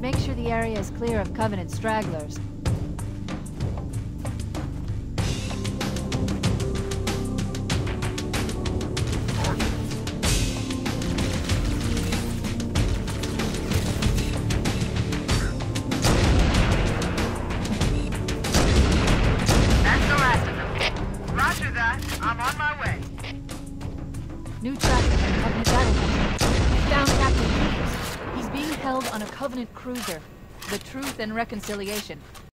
Make sure the area is clear of Covenant stragglers. That's the last of them. Roger that. I'm on my way. New tracking from Covenant battleship. On a Covenant cruiser. The Truth and Reconciliation.